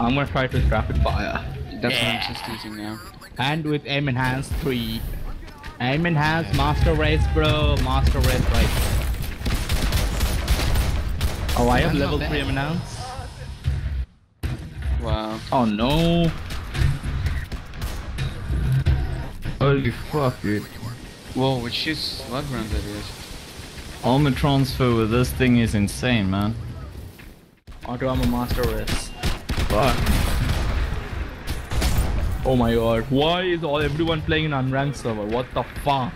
I'm gonna try to rapid fire. That's what I'm just using now. And with aim enhance 3. Aim enhance, master race, bro. Master race, right. Oh, I have That's not level bad. 3 aim enhance. Wow. Oh no. Holy fuck, dude. Whoa, which shoots slug rounds that is. Armor transfer with this thing is insane, man. Auto armor master race. Fuck. Oh my god. Why is all everyone playing in unranked server? What the fuck?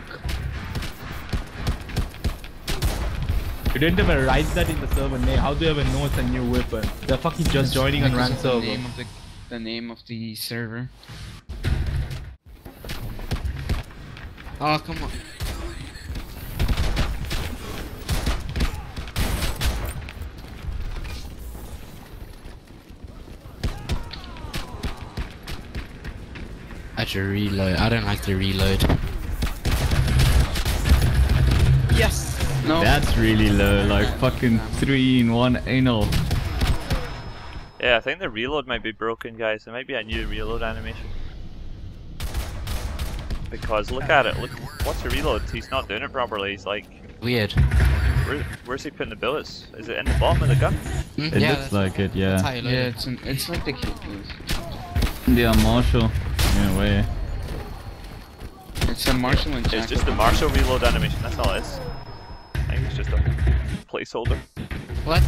You didn't even write that in the server name. How do you even know it's a new weapon? They're fucking just joining Because unranked of the server. name of the, the name of the server. Oh, come on. I should reload. I don't like to reload. Yes! No. That's really low, like fucking 3 in 1 anal. Yeah, I think the reload might be broken, guys. There might be a new reload animation. Because look at it, look, what's a reload? He's not doing it properly. He's like, Weird. where, where's he putting the bullets? Is it in the bottom of the gun? Mm, It yeah, looks like it, yeah. Yeah, it's an, it's like the kid Yeah, Marshall. In a way. It's a Marshall and It's just the Marshall reload animation, that's all it is. I think it's just a placeholder. What?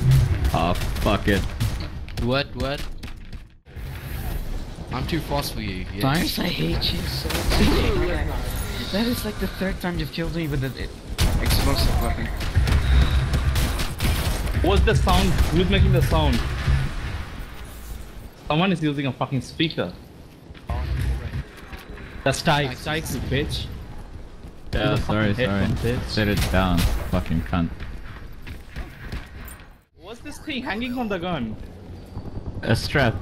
Ah, fuck it. What? What? I'm too fast for you. Yeah. Virus, I hate you so much. that is like the third time you've killed me with an explosive weapon. What's the sound? Who's making the sound? Someone is using a fucking speaker. That's Tyke. Tyke's a bitch. Yeah, Use a sorry, fucking sorry. headphone, bitch. Set it down, fucking cunt. What's this thing hanging on the gun? A strap.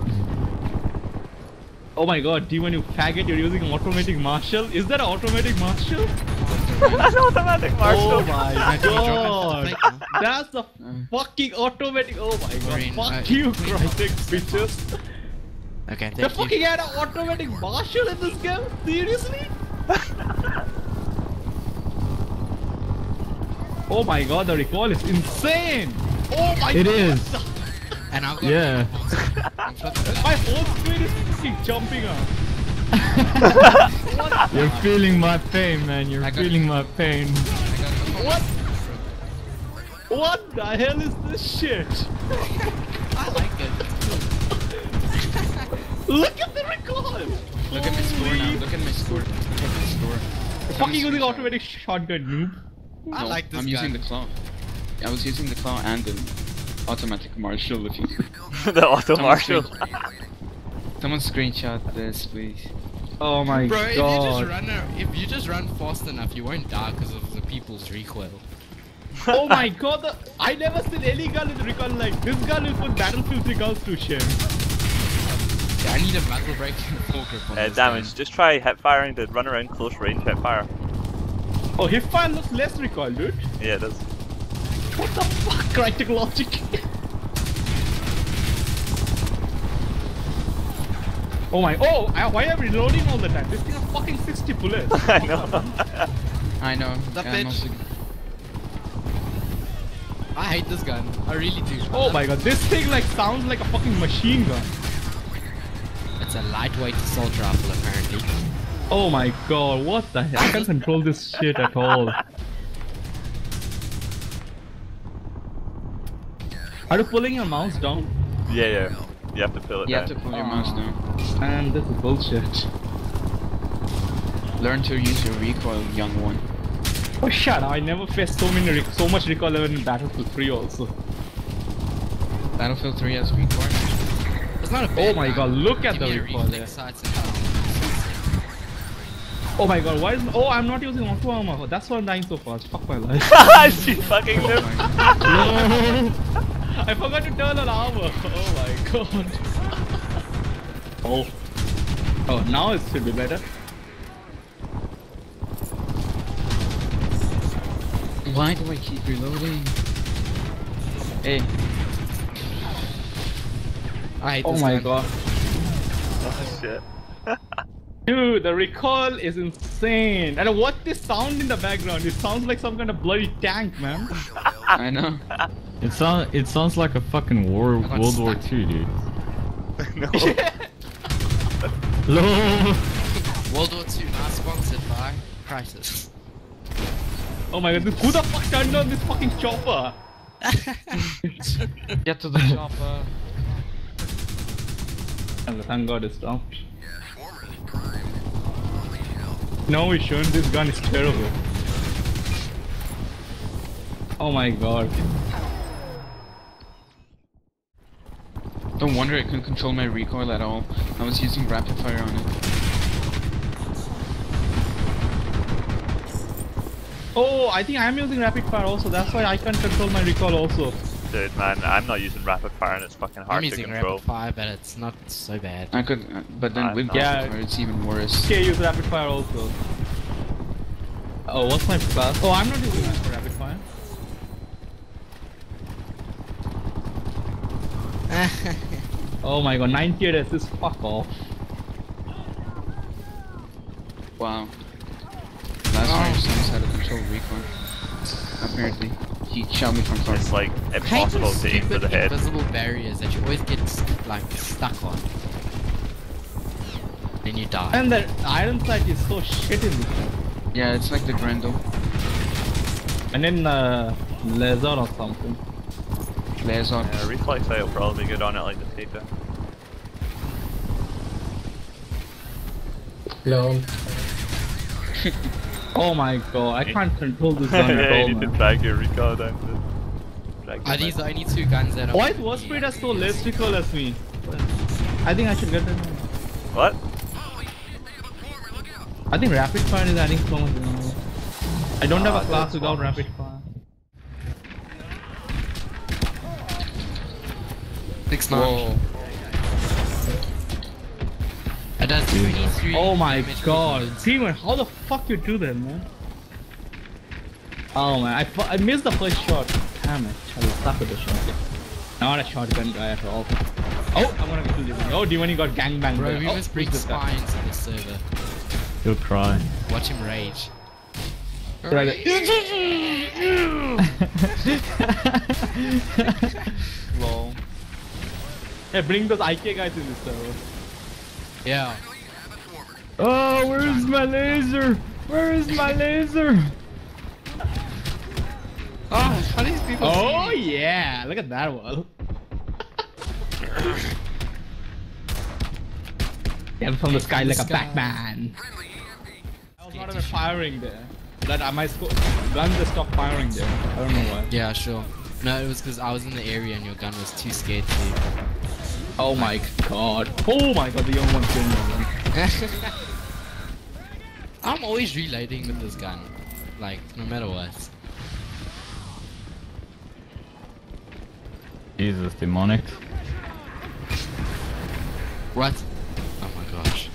Oh my god, Demon, you faggot, you're using an automatic Marshall? Is that an automatic Marshall? An automatic Oh Marshall! my Can you drop god! it? Thank you. That's a fucking automatic. Oh my god. Fuck you, green. Crytek bitches. Okay, They thank you. fucking had an automatic Marshall in this game? Seriously? oh my god, the recoil is insane! Oh my It god! It is! And I've got Yeah. My whole screen is fucking jumping up. You're feeling my pain, man. You're I got- feeling my pain. What? What the hell is this shit? Look at the recoil! Look at my score now. Look at my score. Look at my score. Fucking using automatic shotgun noob. I No, like this I'm gun. using the claw. I was using the claw and the automatic Marshall. If you the auto Someone Marshall. Someone screenshot this, please. Oh my Bro, if you god. just run, a- if you just run fast enough, you won't die because of the people's recoil. oh my god, the, I never seen any gun with recoil like this gun will put Battlefield recoils to shit. Yeah, I need a battle break and full grip on Uh, this damage. gun. Just try hip firing to run around close range hip fire. Oh, hip fire looks less recoil, dude. Yeah, it does. What the fuck, Crytek logic? oh my, oh, I, why am I reloading all the time? This thing has fucking 60 bullets. I know. I know. That yeah, bitch. I hate this gun. I really do. oh my god, this thing like sounds like a fucking machine gun. It's a lightweight assault rifle, apparently. Oh my god, what the hell? I can't control this shit at all. Are you pulling your mouse down? Yeah, yeah. You have to pull it You have to pull your mouse down. Man, this is bullshit. Learn to use your recoil, young one. Oh shut up, I never faced so many so much recoil even in Battlefield 3 also. Battlefield 3 has recoil. It's not a Oh my god, look at the me recoil there. Oh my god, why is oh I'm not using auto armor. That's why I'm dying so fast. Fuck my life. she fucking oh lived. I forgot to turn on armor. Oh my god. oh. Oh now it should be better. Why do I keep reloading? Hey. I hate Oh this my gun. god. Oh shit. Dude, the recoil is insane. And what this sound in the background? It sounds like some kind of bloody tank, man. I know. It sounds it sounds like a fucking war got World War stuck. II, dude. no. LOL. World War II, not sponsored by Crysis. Oh my god, this, who the fuck turned on this fucking chopper? Get to the chopper. And Thank god it's stopped. No, we shouldn't. This gun is terrible. Oh my god. Don't wonder I couldn't control my recoil at all. I was using rapid fire on it. Oh, I think I'm using rapid fire also. That's why I can't control my recoil also. Dude, man, I'm not using rapid fire and it's fucking hard I'm to using control. rapid fire, but it's not so bad. I could, uh, but then I'm with rapid Yeah. fire it's even worse. Okay, use rapid fire also. Oh, what's my class? Oh, I'm not using rapid fire. Oh my god, 98 assist, fuck off. Wow. Last fire knows how to control recoil. Apparently, he shot me from far. It's like Hate impossible those to aim for the head. invisible barriers that you always get like stuck on. Then you die. And the iron sight is so shit in this game. Yeah, it's like the Grendel. And then uh, laser or something. Laser. on. Yeah, reflex sight will probably be good on it like the Tita. Lol. Oh my god, I can't control this gun at all, you need to man. drag your recoil down to drag Are it these back. two guns that are? Why is Warspite has so less recoil as me? I think I should get that. What? I think rapid fire is adding so much. more. I don't Ah, have a class without fine. rapid fire. Six Whoa. Does 23. Oh my god, bullet. Steven, how the fuck you do that, man? Oh man, I, I missed the first shot. Damn it, I was stuck with the shot. Not a shotgun guy at all. Oh, I'm gonna kill Divani. Oh, Divani got gangbanged. Bro, by- we oh, must bring who's this guy? spines to the server. He'll cry. Watch him rage. Right. Lol. Yeah, bring those IK guys in this server. Yeah. Oh, where's my laser? Where is my laser? Oh, how these people Oh yeah, look at that wall. yeah, from the sky like a. Batman. I was not even firing there. That my sco- gun just stopped firing there. I don't know why. Yeah, sure. No, it was because I was in the area and your gun was too scared to. Oh my god. Oh my god, the young one's killing me. I'm always reloading with this gun. Like, no matter what. Jesus, demonic. What? Oh my gosh.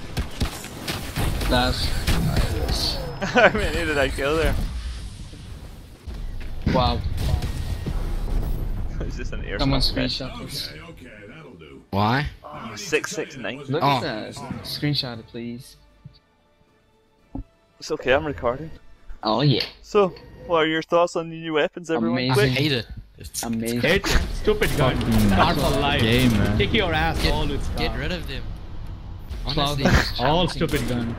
That's How many did I kill there? wow. Is this an air Someone shot. screenshot this. Why? Six six nine. Look Oh. at that. Screenshot it, please. It's okay, I'm recording. Oh yeah. So, what are your thoughts on the new weapons, everyone? Amazing. I hate it. It's, Amazing. It's stupid gun. Fucking Not for life. game, man. Kick your ass Get, all with get rid of them. Honestly, All stupid gun.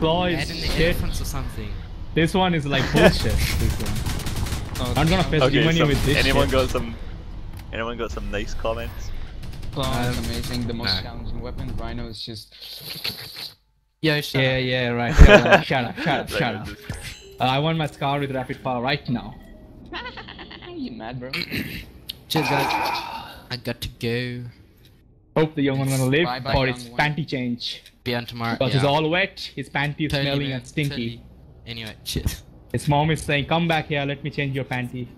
Claw is shit. or something. This one is like bullshit. this one. Oh, I'm gonna face Okay, Jiminy some- with this anyone shit. got some? Anyone got some nice comments? Cloud is amazing. The most Nah. challenging weapon. Rhino is just. Yo, shut Yeah, up. yeah, right. Yeah, right. shut up, shut up, shut up. Uh, I want my scar with rapid fire right now. you mad, bro? Cheers, guys. I got to go. Hope the young one gonna live Bye-bye, or young his one. panty change. Be on tomorrow. Because yeah. he's all wet, his panty is Totally, smelling man, and stinky. totally. Anyway, cheers. His mom is saying, come back here, let me change your panty.